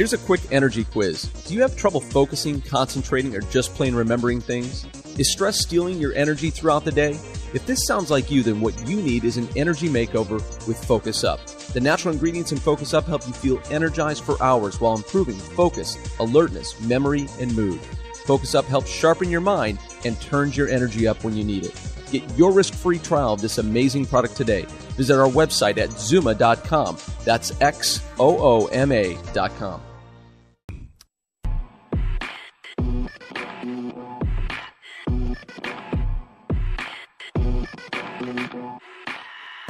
Here's a quick energy quiz. Do you have trouble focusing, concentrating, or just plain remembering things? Is stress stealing your energy throughout the day? If this sounds like you, then what you need is an energy makeover with Focus Up. The natural ingredients in Focus Up help you feel energized for hours while improving focus, alertness, memory, and mood. Focus Up helps sharpen your mind and turns your energy up when you need it. Get your risk free trial of this amazing product today. Visit our website at Xooma.com. That's X O O M A.com.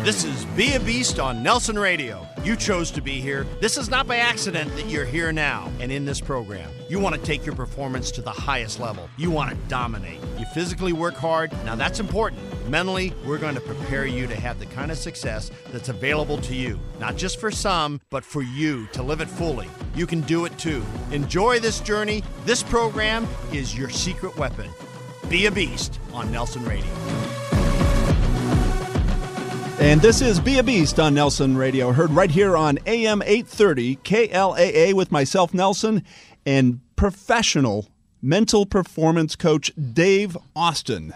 This is Be a Beast on Nelson Radio. You chose to be here. This is not by accident that you're here now and in this program. You want to take your performance to the highest level. You want to dominate. You physically work hard. Now that's important. Mentally, we're going to prepare you to have the kind of success that's available to you. Not just for some, but for you to live it fully. You can do it too. Enjoy this journey. This program is your secret weapon. Be a Beast on Nelson Radio. And this is Be a Beast on Nelson Radio, heard right here on AM 830 KLAA with myself, Nelson, and professional mental performance coach Dave Austin.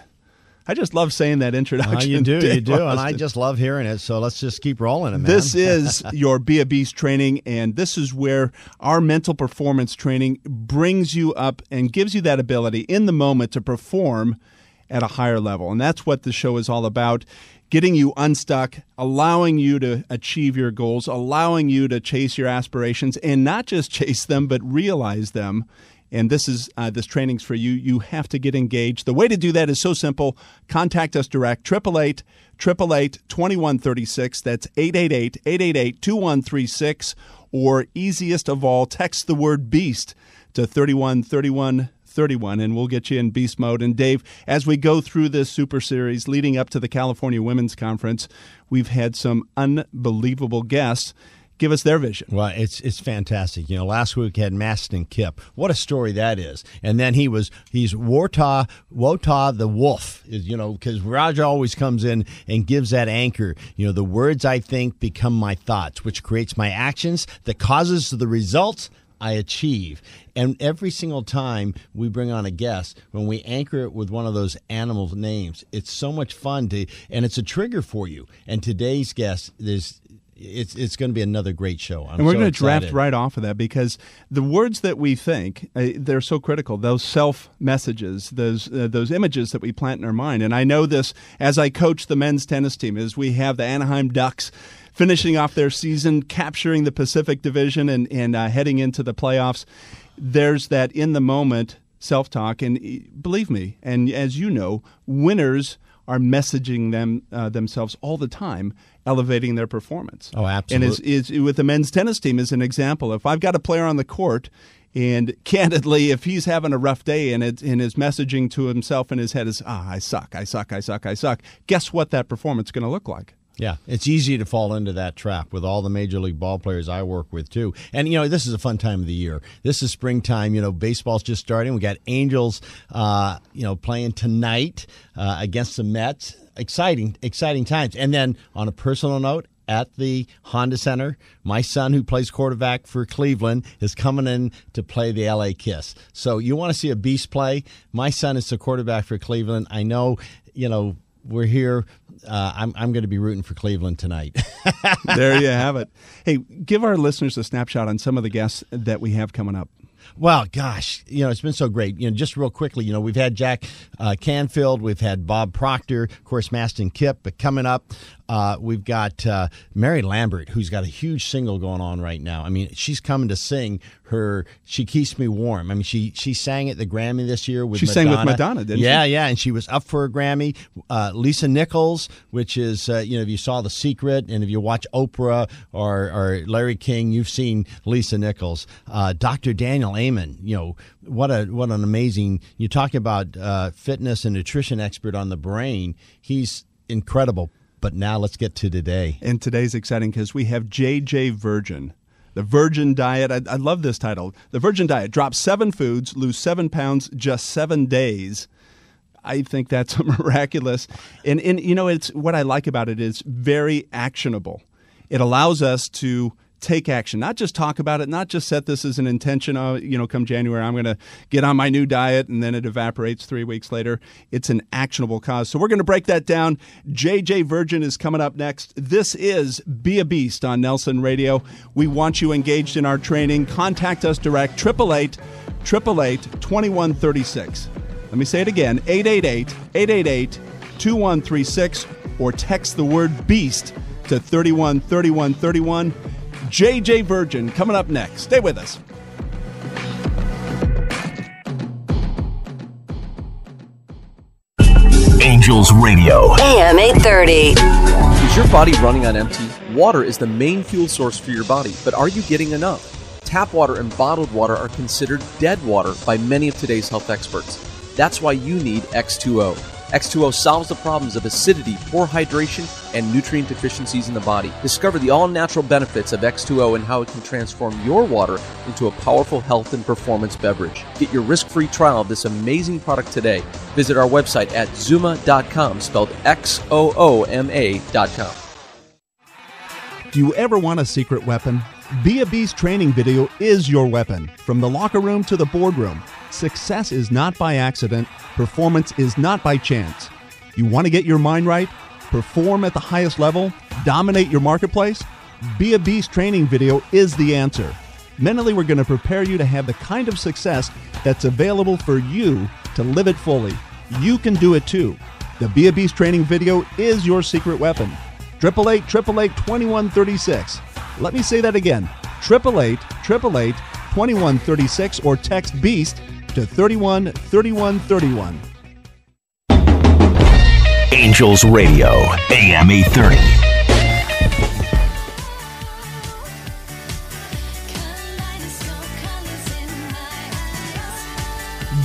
I just love saying that introduction. Uh, you do, Dave you do, and I just love hearing it. So let's just keep rolling it, man. This is your Be a Beast training, and this is where our mental performance training brings you up and gives you that ability in the moment to perform at a higher level. And that's what the show is all about getting you unstuck, allowing you to achieve your goals, allowing you to chase your aspirations, and not just chase them, but realize them. And this is uh, this training's for you. You have to get engaged. The way to do that is so simple. Contact us direct. 888 888 2136. That's 888 888 2136. Or easiest of all, text the word beast to 3131 31 and we'll get you in beast mode and dave as we go through this super series leading up to the california women's conference we've had some unbelievable guests give us their vision Well, it's it's fantastic. You know, last week we had Mastin Kipp. What a story that is. And then he was he's Warta Wota the wolf. Is you know because Roger always comes in and gives that anchor. You know, the words I think become my thoughts, which creates my actions. That causes the results I achieve. And every single time we bring on a guest, when we anchor it with one of those animal names, it's so much fun to, and it's a trigger for you. And today's guest, there's, it's it's going to be another great show. I'm and we're so going to draft right off of that because the words that we think uh, they're so critical. Those self messages, those uh, those images that we plant in our mind. And I know this as I coach the men's tennis team. As we have the Anaheim Ducks finishing off their season, capturing the Pacific Division, and and uh, heading into the playoffs. There's that in the moment self talk, and believe me, and as you know, winners are messaging them uh, themselves all the time, elevating their performance. Oh, absolutely. And is, is with the men's tennis team as an example. If I've got a player on the court, and candidly, if he's having a rough day and it, and his messaging to himself in his head is, "Ah, I suck, I suck, I suck, I suck," guess what that performance is going to look like? Yeah, it's easy to fall into that trap with all the major league ball players I work with too. And you know, this is a fun time of the year. This is springtime. You know, baseball's just starting. We got Angels, uh, you know, playing tonight uh, against the Mets. Exciting, exciting times. And then on a personal note. At the Honda Center, my son, who plays quarterback for Cleveland, is coming in to play the LA Kiss. So you want to see a beast play? My son is the quarterback for Cleveland. I know, you know, we're here. Uh, I'm, I'm going to be rooting for Cleveland tonight. there you have it. Hey, give our listeners a snapshot on some of the guests that we have coming up. Well, gosh, you know, it's been so great. You know, just real quickly, you know, we've had Jack uh, Canfield, we've had Bob Proctor, of course, Mastin Kipp, but coming up, uh, we've got uh, Mary Lambert, who's got a huge single going on right now. I mean, she's coming to sing her "She Keeps Me Warm." I mean, she she sang at the Grammy this year with She Madonna. sang with Madonna, didn't she? yeah, yeah, and she was up for a Grammy. Uh, Lisa Nichols, which is uh, you know, if you saw The Secret and if you watch Oprah or, or Larry King, you've seen Lisa Nichols. Uh, Dr. Daniel Amen, you know what a what an amazing. You talk about uh, fitness and nutrition expert on the brain. He's incredible. But now let's get to today. And today's exciting because we have JJ Virgin. The Virgin Diet. I, I love this title. The Virgin Diet. Drop seven foods, lose seven pounds, just seven days. I think that's miraculous. And, and you know, it's what I like about it is very actionable. It allows us to take action, not just talk about it, not just set this as an intention. Oh, you know, come January, I'm going to get on my new diet, and then it evaporates three weeks later. It's an actionable cause. So we're going to break that down. JJ Virgin is coming up next. This is Be a Beast on Nelson Radio. We want you engaged in our training. Contact us direct, 888 888 2136. Let me say it again 888 888 2136 or text the word beast to 313131. JJ Virgin coming up next. Stay with us. Angels Radio. AM 830. Is your body running on empty? Water is the main fuel source for your body, but are you getting enough? Tap water and bottled water are considered dead water by many of today's health experts. That's why you need X2O. X2O solves the problems of acidity, poor hydration, and nutrient deficiencies in the body. Discover the all natural benefits of X2O and how it can transform your water into a powerful health and performance beverage. Get your risk free trial of this amazing product today. Visit our website at Xooma.com, spelled X O O M A.com. Do you ever want a secret weapon? Be a Beast training video is your weapon. From the locker room to the boardroom, success is not by accident, performance is not by chance. You want to get your mind right, perform at the highest level, dominate your marketplace? Be a Beast training video is the answer. Mentally, we're going to prepare you to have the kind of success that's available for you to live it fully. You can do it too. The Be a Beast training video is your secret weapon. 888 888 2136. Let me say that again 888 888 2136 or text BEAST to 31 31 31. Angels Radio. AM 830.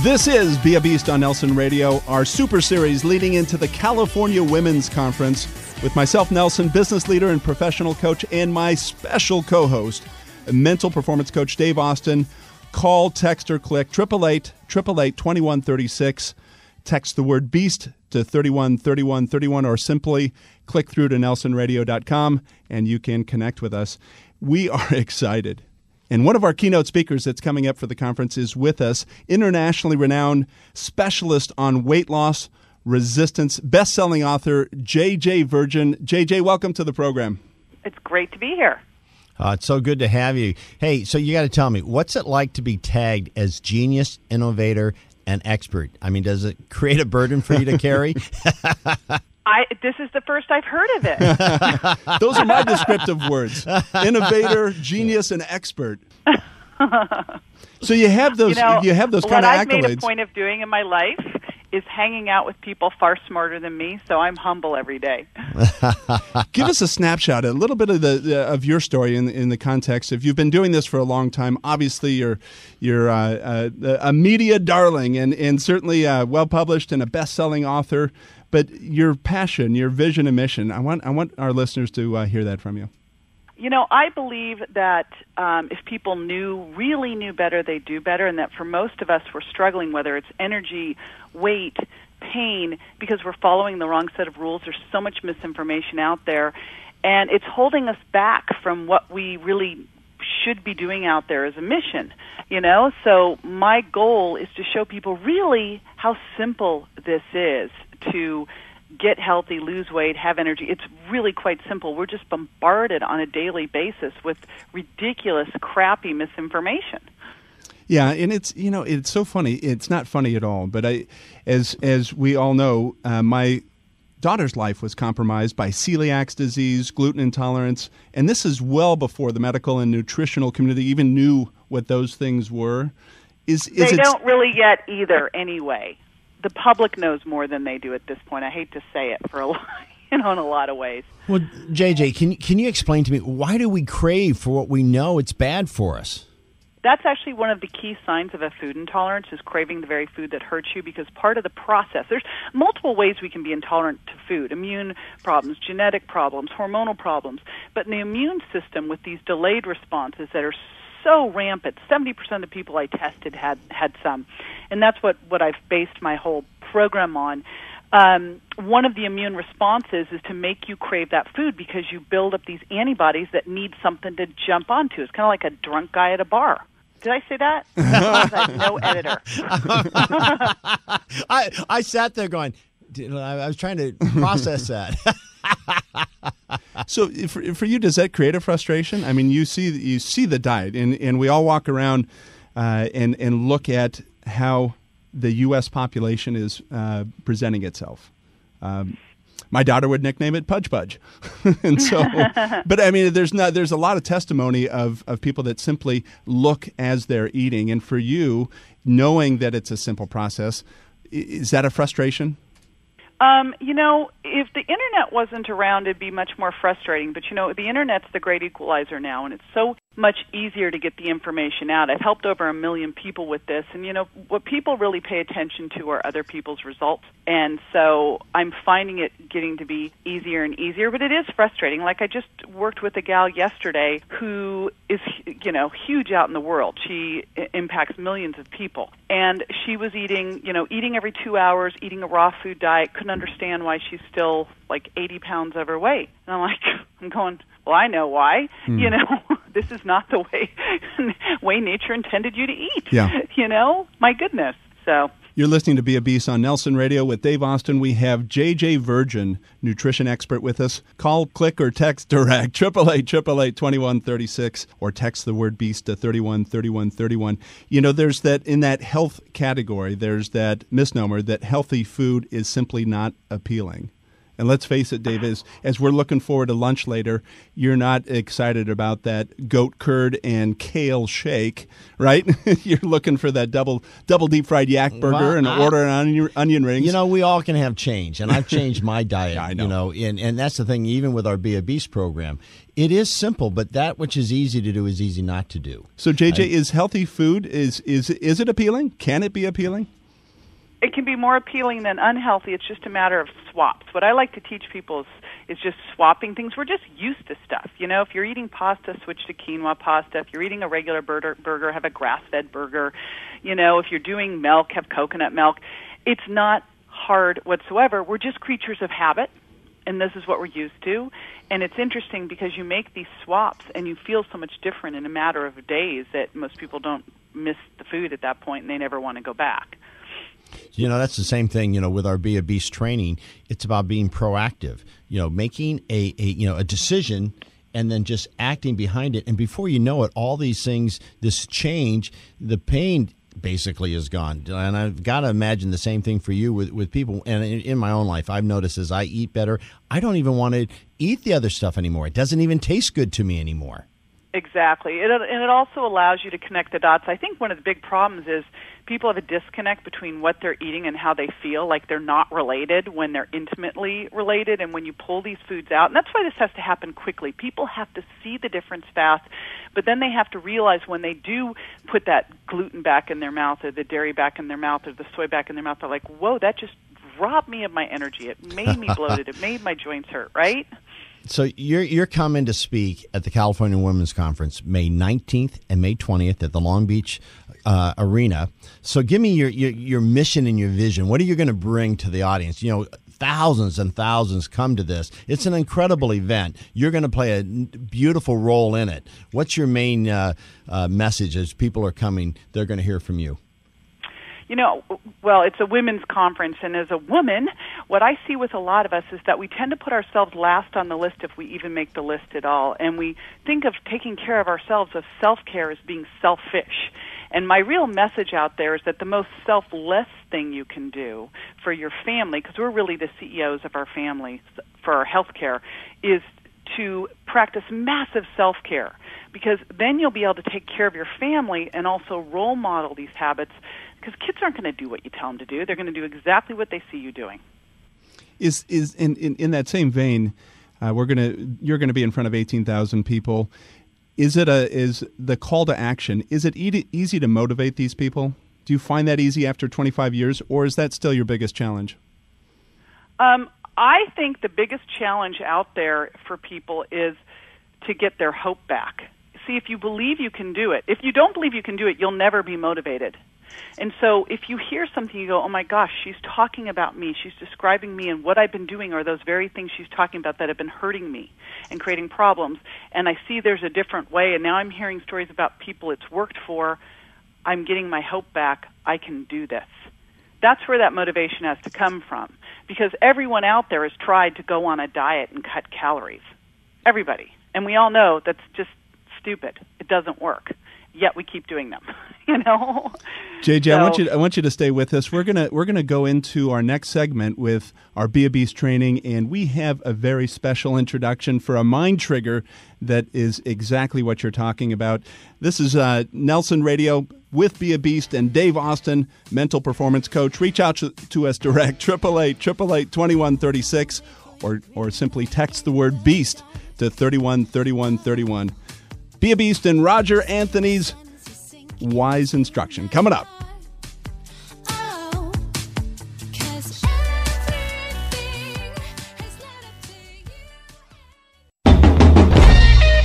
This is Be a Beast on Nelson Radio, our super series leading into the California Women's Conference with myself, Nelson, business leader and professional coach, and my special co host, mental performance coach Dave Austin. Call, text, or click 888 888 2136. Text the word beast to 313131 or simply click through to nelsonradio.com and you can connect with us. We are excited. And one of our keynote speakers that's coming up for the conference is with us, internationally renowned specialist on weight loss, resistance, best selling author, JJ Virgin. JJ, welcome to the program. It's great to be here. Uh, it's so good to have you. Hey, so you got to tell me, what's it like to be tagged as genius, innovator, and expert? I mean, does it create a burden for you to carry? I this is the first I've heard of it. Those are my descriptive words innovator, genius, and expert. So you have those. you know, you have those kind of accolades. What I've made a point of doing in my life is hanging out with people far smarter than me, so I'm humble every day. Give us a snapshot, a little bit of the, the of your story in in the context. If you've been doing this for a long time, obviously you're you're uh, uh, a media darling and and certainly uh, well published and a best selling author. But your passion, your vision and mission, I want I want our listeners to uh, hear that from you. You know, I believe that um, if people knew, really knew better, they do better, and that for most of us, we're struggling, whether it's energy, weight, pain, because we're following the wrong set of rules. There's so much misinformation out there, and it's holding us back from what we really should be doing out there as a mission. You know, so my goal is to show people really how simple this is to get healthy, lose weight, have energy. It's really quite simple. We're just bombarded on a daily basis with ridiculous, crappy misinformation. Yeah, and it's you know it's so funny. It's not funny at all. But I, as as we all know, uh, my daughter's life was compromised by celiac disease, gluten intolerance, and this is well before the medical and nutritional community even knew what those things were. Is is they don't really yet either, anyway. The public knows more than they do at this point. I hate to say it for a lot, you know, in a lot of ways. well, JJ, can can you explain to me why do we crave for what we know it's bad for us? That's actually one of the key signs of a food intolerance is craving the very food that hurts you because part of the process there's multiple ways we can be intolerant to food immune problems genetic problems hormonal problems but in the immune system with these delayed responses that are so rampant 70% of the people I tested had had some and that's what what I've based my whole program on um, one of the immune responses is to make you crave that food because you build up these antibodies that need something to jump onto. It's kind of like a drunk guy at a bar. Did I say that? I no editor. I I sat there going. I was trying to process that. so for, for you, does that create a frustration? I mean, you see you see the diet, and, and we all walk around uh, and and look at how the U.S. population is uh, presenting itself. Um, my daughter would nickname it Pudge Pudge, and so. but I mean, there's not there's a lot of testimony of of people that simply look as they're eating, and for you, knowing that it's a simple process, is that a frustration? Um, you know, if the internet wasn't around, it'd be much more frustrating. But you know, the internet's the great equalizer now, and it's so much easier to get the information out. I've helped over a million people with this, and you know what people really pay attention to are other people's results. And so I'm finding it getting to be easier and easier, but it is frustrating. Like I just worked with a gal yesterday who is you know huge out in the world. She impacts millions of people, and she was eating you know eating every two hours, eating a raw food diet. Couldn't understand why she's still like 80 pounds overweight. And I'm like, I'm going, well, I know why. Mm. You know, this is not the way way nature intended you to eat. Yeah. You know, my goodness. So you're listening to Be a Beast on Nelson Radio with Dave Austin. We have JJ Virgin, nutrition expert, with us. Call, click, or text direct 888 2136 or text the word beast to 31 31 31. You know, there's that in that health category, there's that misnomer that healthy food is simply not appealing. And let's face it, Dave, as, as we're looking forward to lunch later, you're not excited about that goat curd and kale shake, right? you're looking for that double double deep fried yak burger well, and I, order an onion, onion rings. You know, we all can have change, and I've changed my diet. yeah, I know. You know, and, and that's the thing. Even with our Be a Beast program, it is simple, but that which is easy to do is easy not to do. So, JJ, I, is healthy food is is is it appealing? Can it be appealing? It can be more appealing than unhealthy. It's just a matter of swaps. What I like to teach people is, is just swapping things. We're just used to stuff. You know, if you're eating pasta, switch to quinoa pasta. If you're eating a regular burger, burger have a grass-fed burger. You know, if you're doing milk, have coconut milk. It's not hard whatsoever. We're just creatures of habit, and this is what we're used to. And it's interesting because you make these swaps and you feel so much different in a matter of days that most people don't miss the food at that point and they never want to go back. You know, that's the same thing, you know, with our Be a Beast training. It's about being proactive, you know, making a, a you know, a decision and then just acting behind it. And before you know it, all these things, this change, the pain basically is gone. And I've got to imagine the same thing for you with, with people. And in, in, my own life, I've noticed as I eat better, I don't even want to eat the other stuff anymore. It doesn't even taste good to me anymore. Exactly. It, and it also allows you to connect the dots. I think one of the big problems is people have a disconnect between what they're eating and how they feel, like they're not related when they're intimately related. And when you pull these foods out, and that's why this has to happen quickly. People have to see the difference fast, but then they have to realize when they do put that gluten back in their mouth or the dairy back in their mouth or the soy back in their mouth, they're like, whoa, that just robbed me of my energy. It made me bloated. it made my joints hurt, right? So you're you're coming to speak at the California Women's Conference May 19th and May 20th at the Long Beach uh, Arena. So give me your, your your mission and your vision. What are you going to bring to the audience? You know, thousands and thousands come to this. It's an incredible event. You're going to play a beautiful role in it. What's your main uh, uh, message as people are coming? They're going to hear from you. You know, well, it's a women's conference, and as a woman, what I see with a lot of us is that we tend to put ourselves last on the list if we even make the list at all. And we think of taking care of ourselves, of self care, as being selfish. And my real message out there is that the most selfless thing you can do for your family, because we're really the CEOs of our family for our health care, is to practice massive self care because then you'll be able to take care of your family and also role model these habits because kids aren't going to do what you tell them to do. They're going to do exactly what they see you doing. Is is in in, in that same vein, uh, we're gonna you're going to be in front of eighteen thousand people. Is it a is the call to action? Is it e- easy to motivate these people? Do you find that easy after 25 years, or is that still your biggest challenge? Um, I think the biggest challenge out there for people is to get their hope back. See, if you believe you can do it, if you don't believe you can do it, you'll never be motivated. And so if you hear something, you go, oh my gosh, she's talking about me. She's describing me, and what I've been doing are those very things she's talking about that have been hurting me and creating problems. And I see there's a different way, and now I'm hearing stories about people it's worked for. I'm getting my hope back. I can do this. That's where that motivation has to come from. Because everyone out there has tried to go on a diet and cut calories. Everybody. And we all know that's just stupid. It doesn't work yet we keep doing them. You know. JJ, so, I want you. To, I want you to stay with us. We're gonna we're gonna go into our next segment with our BAB's training, and we have a very special introduction for a mind trigger that is exactly what you're talking about. This is uh, Nelson Radio with Be a Beast and Dave Austin, mental performance coach. Reach out to, us direct, 888 or, or simply text the word beast to 313131. Be a Beast and Roger Anthony's wise instruction coming up.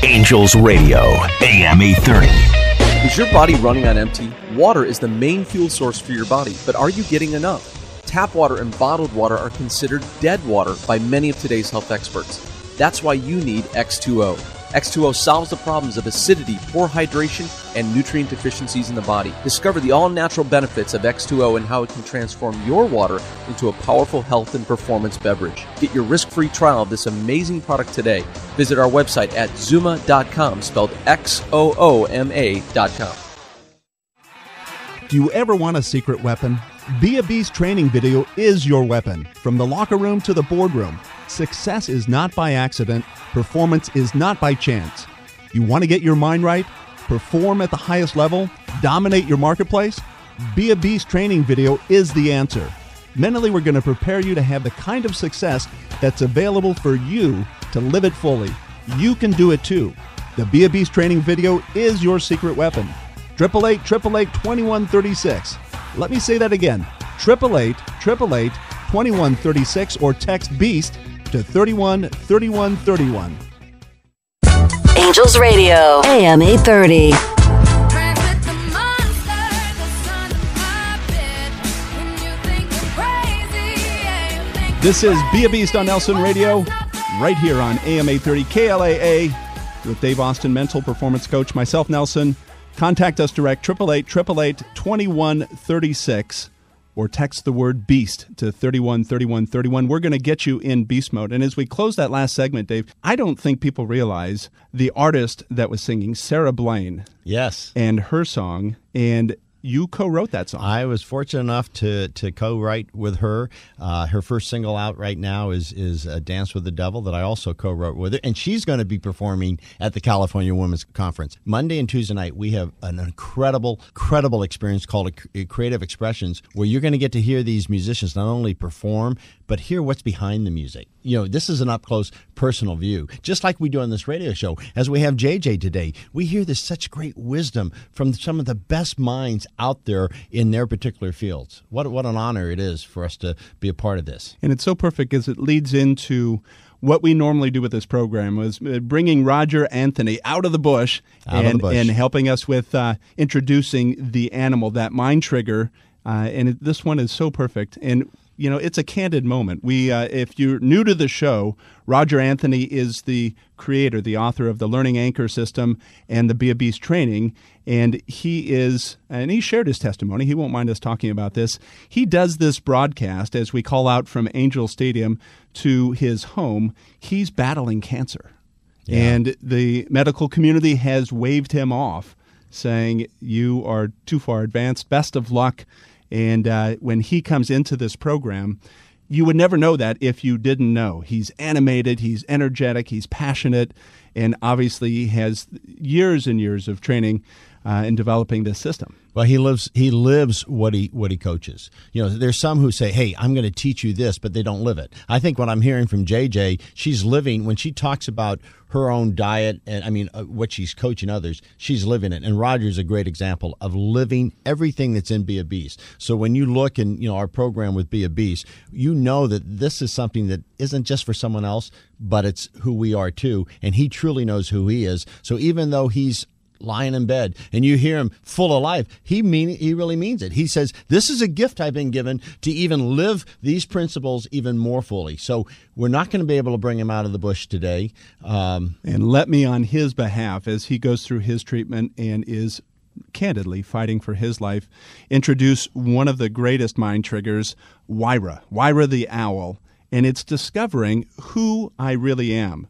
Angels Radio, AM 830. Is your body running on empty? Water is the main fuel source for your body, but are you getting enough? Tap water and bottled water are considered dead water by many of today's health experts. That's why you need X2O. X2O solves the problems of acidity, poor hydration, and nutrient deficiencies in the body. Discover the all natural benefits of X2O and how it can transform your water into a powerful health and performance beverage. Get your risk free trial of this amazing product today. Visit our website at Xooma.com, spelled X O O M A.com. Do you ever want a secret weapon? Be a Beast training video is your weapon, from the locker room to the boardroom. Success is not by accident, performance is not by chance. You want to get your mind right, perform at the highest level, dominate your marketplace? Be a Beast training video is the answer. Mentally, we're going to prepare you to have the kind of success that's available for you to live it fully. You can do it too. The Be a Beast training video is your secret weapon. 888 888 2136. Let me say that again. 888 888 2136 or text BEAST to 31 31 31. Angels Radio, AM 830. This is Be a Beast on Nelson Radio, right here on AM 830 KLAA with Dave Austin, mental performance coach, myself, Nelson. Contact us direct, 888 888 2136 or text the word beast to 313131. We're going to get you in beast mode. And as we close that last segment, Dave, I don't think people realize the artist that was singing, Sarah Blaine. Yes. And her song. And you co-wrote that song. I was fortunate enough to to co-write with her. Uh, her first single out right now is is uh, "Dance with the Devil" that I also co-wrote with her, and she's going to be performing at the California Women's Conference Monday and Tuesday night. We have an incredible, credible experience called a Creative Expressions, where you're going to get to hear these musicians not only perform but hear what's behind the music. You know, this is an up close personal view, just like we do on this radio show. As we have JJ today, we hear this such great wisdom from some of the best minds out there in their particular fields. What, what an honor it is for us to be a part of this. And it's so perfect because it leads into what we normally do with this program was uh, bringing Roger Anthony out of the bush, and, the bush. and helping us with uh, introducing the animal, that mind trigger. Uh, and it, this one is so perfect. And you know, it's a candid moment. We, uh, if you're new to the show, Roger Anthony is the creator, the author of the Learning Anchor System and the Be a Beast training, and he is, and he shared his testimony. He won't mind us talking about this. He does this broadcast as we call out from Angel Stadium to his home. He's battling cancer, yeah. and the medical community has waved him off, saying, "You are too far advanced. Best of luck." And uh, when he comes into this program, you would never know that if you didn't know. He's animated, he's energetic, he's passionate, and obviously he has years and years of training uh, in developing this system. Well, he lives he lives what he what he coaches. You know, there's some who say, "Hey, I'm going to teach you this," but they don't live it. I think what I'm hearing from JJ, she's living when she talks about her own diet and I mean uh, what she's coaching others, she's living it. And Roger's a great example of living everything that's in Be a Beast. So when you look in, you know, our program with Be a Beast, you know that this is something that isn't just for someone else, but it's who we are too, and he truly knows who he is. So even though he's lying in bed and you hear him full of life he mean he really means it. He says this is a gift i've been given to even live these principles even more fully. So we're not going to be able to bring him out of the bush today um, and let me on his behalf as he goes through his treatment and is candidly fighting for his life introduce one of the greatest mind triggers Wyra Wyra the owl. And it's discovering who I really am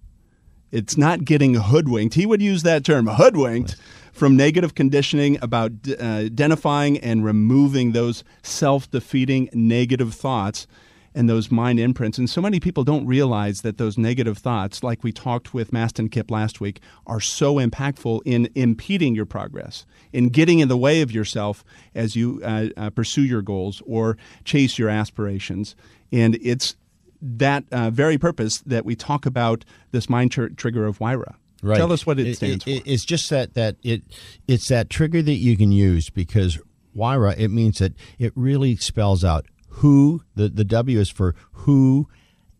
it's not getting hoodwinked. He would use that term, hoodwinked, from negative conditioning about uh, identifying and removing those self defeating negative thoughts and those mind imprints. And so many people don't realize that those negative thoughts, like we talked with Mastin Kipp last week, are so impactful in impeding your progress, in getting in the way of yourself as you uh, uh, pursue your goals or chase your aspirations. And it's that uh, very purpose that we talk about this mind tr- trigger of Wyra. Right. Tell us what it, stands it, for. It's just that that it it's that trigger that you can use because Wyra it means that it really spells out who the the W is for who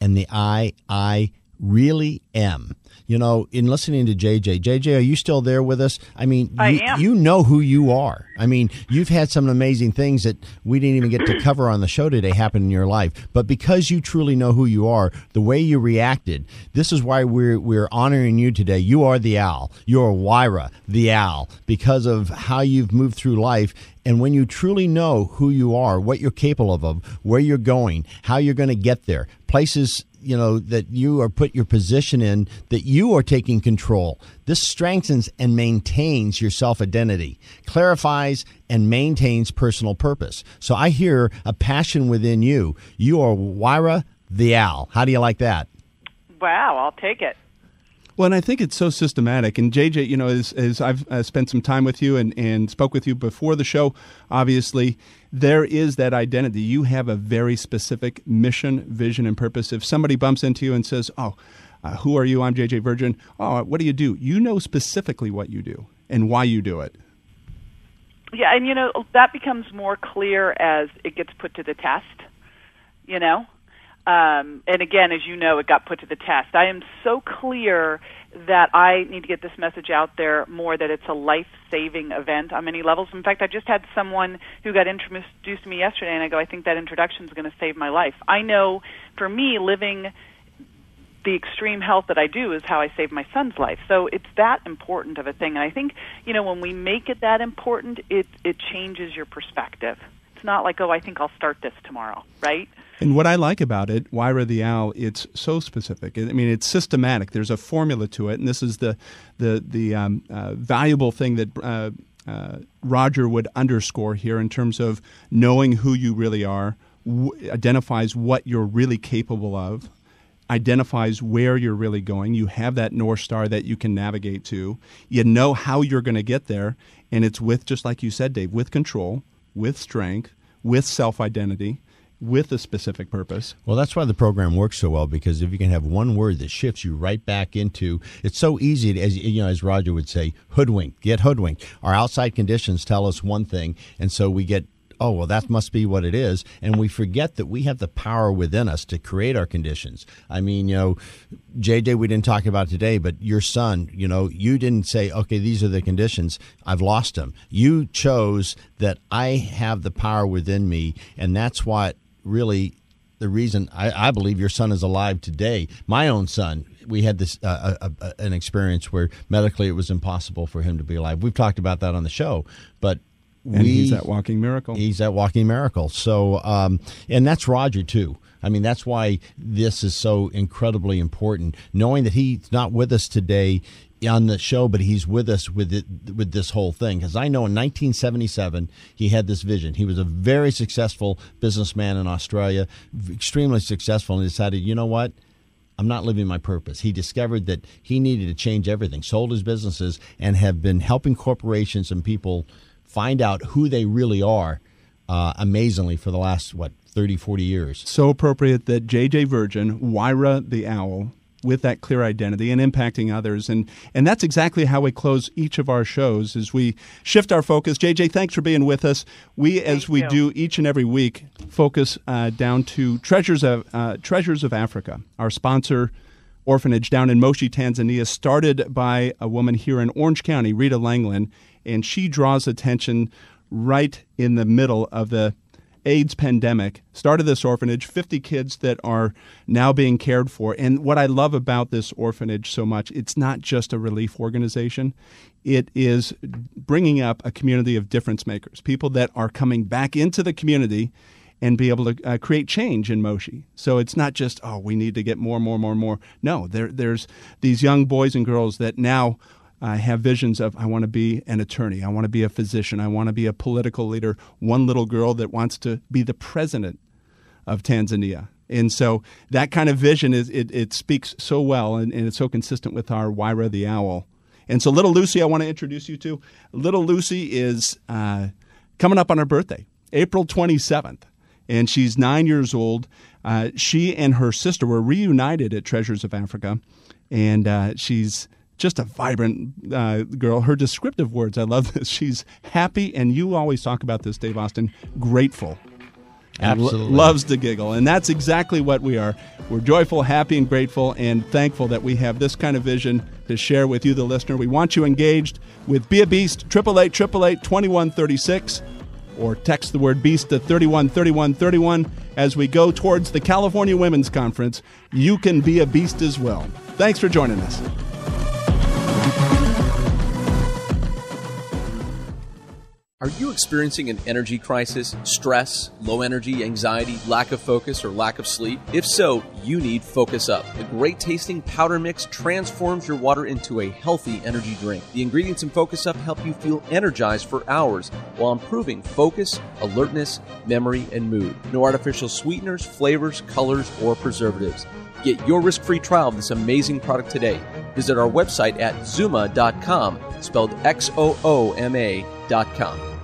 and the I I really am. You know, in listening to JJ, JJ, are you still there with us? I mean, I you, am. you know who you are. I mean, you've had some amazing things that we didn't even get to cover on the show today happen in your life. But because you truly know who you are, the way you reacted, this is why we're we're honoring you today. You are the owl. You're Wyra, the owl, because of how you've moved through life and when you truly know who you are, what you're capable of, where you're going, how you're going to get there, places you know that you are put your position in that you are taking control. This strengthens and maintains your self-identity clarifies and maintains personal purpose. So i hear a passion within you. You are wyra the owl how do you like that? Wow, I'll take it. Well, and I think it's so systematic. And JJ, you know, as, as I've uh, spent some time with you and, and spoke with you before the show, obviously, there is that identity. You have a very specific mission, vision, and purpose. If somebody bumps into you and says, Oh, uh, who are you? I'm JJ Virgin. Oh, what do you do? You know specifically what you do and why you do it. Yeah, and you know that becomes more clear as it gets put to the test. You know, um, and again, as you know, it got put to the test. I am so clear that I need to get this message out there more that it's a life saving event on many levels. In fact, I just had someone who got introduced to me yesterday, and I go, I think that introduction is going to save my life. I know for me, living the extreme health that I do is how I saved my son's life. So it's that important of a thing. And I think, you know, when we make it that important, it, it changes your perspective. Not like, oh, I think I'll start this tomorrow, right? And what I like about it, Wyra the Owl, it's so specific. I mean, it's systematic. There's a formula to it, and this is the the the um, uh, valuable thing that. Uh, uh, Roger would underscore here in terms of knowing who you really are, w- identifies what you're really capable of, identifies where you're really going. You have that North Star that you can navigate to. You know how you're going to get there, and it's with, just like you said, Dave, with control, with strength, with self identity, with a specific purpose. Well, that's why the program works so well because if you can have one word that shifts you right back into, it's so easy to, as you know, as Roger would say, hoodwink, get hoodwinked. Our outside conditions tell us one thing, and so we get. Oh, well, that must be what it is. And we forget that we have the power within us to create our conditions. I mean, you know, JJ, we didn't talk about today, but your son, you know, you didn't say, okay, these are the conditions. I've lost him. You chose that I have the power within me. And that's what really the reason I, I, believe your son is alive today. My own son, we had this uh, a, a, an experience where medically it was impossible for him to be alive. We've talked about that on the show, but and we, he's that walking miracle. He's that walking miracle. So, um, and that's Roger too. I mean, that's why this is so incredibly important. Knowing that he's not with us today on the show, but he's with us with it, with this whole thing. Because I know in 1977 he had this vision. He was a very successful businessman in Australia, extremely successful, and decided, you know what? I'm not living my purpose. He discovered that he needed to change everything, sold his businesses, and have been helping corporations and people find out who they really are uh, amazingly for the last, what, 30, 40 years. So appropriate that JJ Virgin, Wyra the Owl, with that clear identity and impacting others. And, and that's exactly how we close each of our shows as we shift our focus. JJ, thanks for being with us. We, as Thank we you. do each and every week, focus uh, down to Treasures of, uh, Treasures of Africa. Our sponsor orphanage down in Moshi, Tanzania, started by a woman here in Orange County, Rita Langland, and she draws attention right in the middle of the AIDS pandemic, started this orphanage, 50 kids that are now being cared for. And what I love about this orphanage so much, it's not just a relief organization, it is bringing up a community of difference makers, people that are coming back into the community and be able to uh, create change in Moshi. So it's not just oh we need to get more, more, more, more. No, there, there's these young boys and girls that now I have visions of I want to be an attorney, I want to be a physician, I want to be a political leader. One little girl that wants to be the president of Tanzania. And so that kind of vision is it, it speaks so well and, and it's so consistent with our Wyra the Owl. And so little Lucy, I want to introduce you to. Little Lucy is uh, coming up on her birthday, April 27th, and she's nine years old. Uh, she and her sister were reunited at Treasures of Africa, and uh, she's just a vibrant uh, girl. Her descriptive words, I love this. She's happy, and you always talk about this, Dave Austin, grateful. Absolutely. loves to giggle. And that's exactly what we are. We're joyful, happy, and grateful, and thankful that we have this kind of vision to share with you, the listener. We want you engaged with Be a Beast, 888 888 2136, or text the word Beast to 313131 as we go towards the California Women's Conference. You can be a beast as well. Thanks for joining us. Are you experiencing an energy crisis, stress, low energy, anxiety, lack of focus, or lack of sleep? If so, you need Focus Up. The great tasting powder mix transforms your water into a healthy energy drink. The ingredients in Focus Up help you feel energized for hours while improving focus, alertness, memory, and mood. No artificial sweeteners, flavors, colors, or preservatives. Get your risk free trial of this amazing product today. Visit our website at Xooma.com, spelled X O O M A.com.